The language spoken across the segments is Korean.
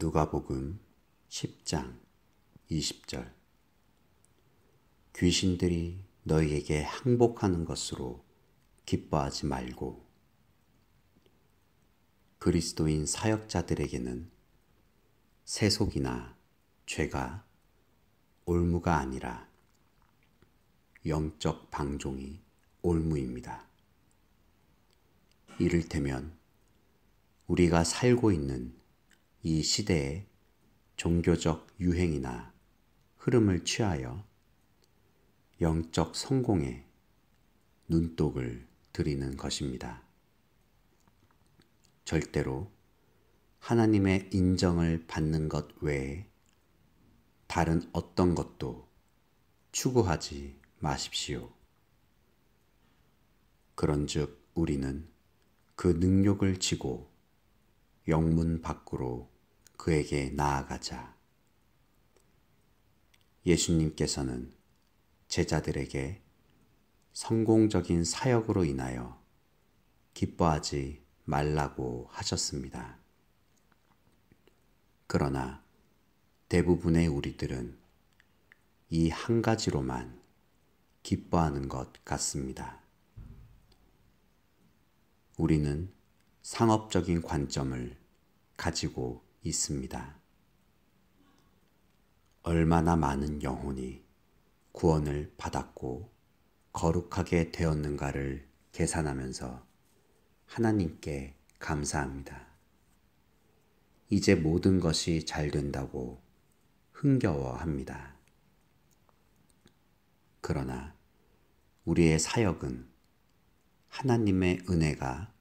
누가복음 10장 20절 귀신들이 너희에게 항복하는 것으로 기뻐하지 말고 그리스도인 사역자들에게는 세속이나 죄가 올무가 아니라 영적 방종이 올무입니다. 이를테면 우리가 살고 있는 이 시대의 종교적 유행이나 흐름을 취하여 영적 성공에 눈독을 들이는 것입니다. 절대로 하나님의 인정을 받는 것 외에 다른 어떤 것도 추구하지 마십시오. 그런즉 우리는 그 능력을 지고 영문 밖으로 그에게 나아가자. 예수님께서는 제자들에게 성공적인 사역으로 인하여 기뻐하지 말라고 하셨습니다. 그러나 대부분의 우리들은 이 한 가지로만 기뻐하는 것 같습니다. 우리는 상업적인 관점을 가지고 있습니다. 얼마나 많은 영혼이 구원을 받았고 거룩하게 되었는가를 계산하면서 하나님께 감사합니다. 이제 모든 것이 잘 된다고 흥겨워합니다. 그러나 우리의 사역은 하나님의 은혜가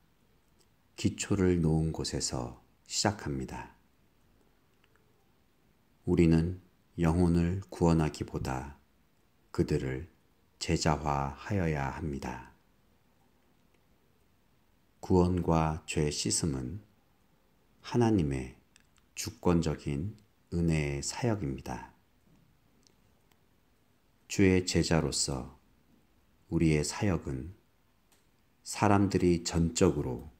기초를 놓은 곳에서 시작합니다. 우리는 영혼을 구원하기보다 그들을 제자화하여야 합니다. 구원과 죄 씻음은 하나님의 주권적인 은혜의 사역입니다. 주의 제자로서 우리의 사역은 사람들이 전적으로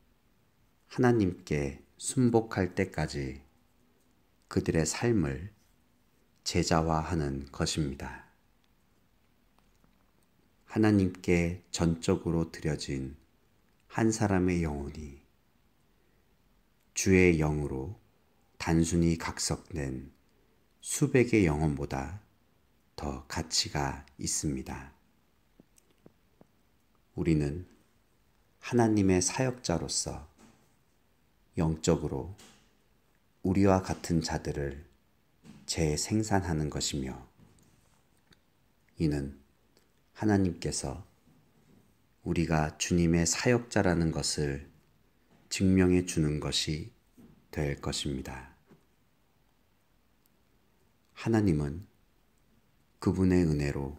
하나님께 순복할 때까지 그들의 삶을 제자화하는 것입니다. 하나님께 전적으로 드려진 한 사람의 영혼이 주의 영으로 단순히 각석된 수백의 영혼보다 더 가치가 있습니다. 우리는 하나님의 사역자로서 영적으로 우리와 같은 자들을 재생산하는 것이며 이는 하나님께서 우리가 주님의 사역자라는 것을 증명해 주는 것이 될 것입니다. 하나님은 그분의 은혜로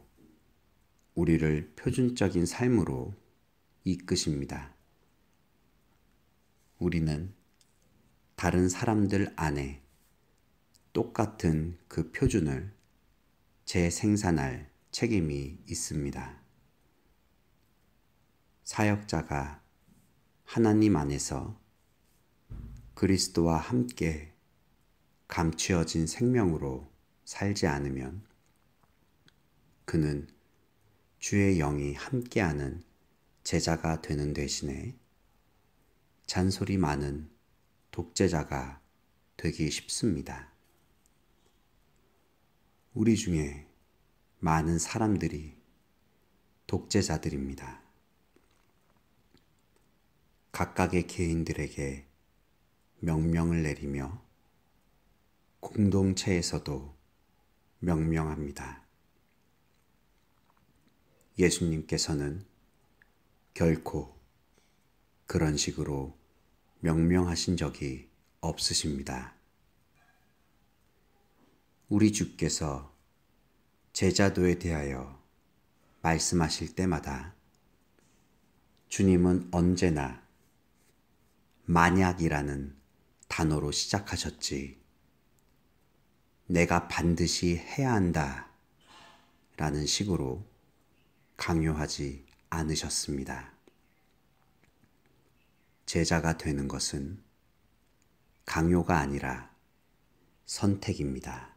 우리를 표준적인 삶으로 이끄십니다. 우리는 다른 사람들 안에 똑같은 그 표준을 재생산할 책임이 있습니다. 사역자가 하나님 안에서 그리스도와 함께 감추어진 생명으로 살지 않으면 그는 주의 영이 함께하는 제자가 되는 대신에 잔소리 많은 독재자가 되기 쉽습니다. 우리 중에 많은 사람들이 독재자들입니다. 각각의 개인들에게 명령을 내리며 공동체에서도 명명합니다. 예수님께서는 결코 그런 식으로 명명하신 적이 없으십니다. 우리 주께서 제자도에 대하여 말씀하실 때마다 주님은 언제나 만약이라는 단어로 시작하셨지. 내가 반드시 해야 한다. 라는 식으로 강요하지 않으셨습니다. 제자가 되는 것은 강요가 아니라 선택입니다.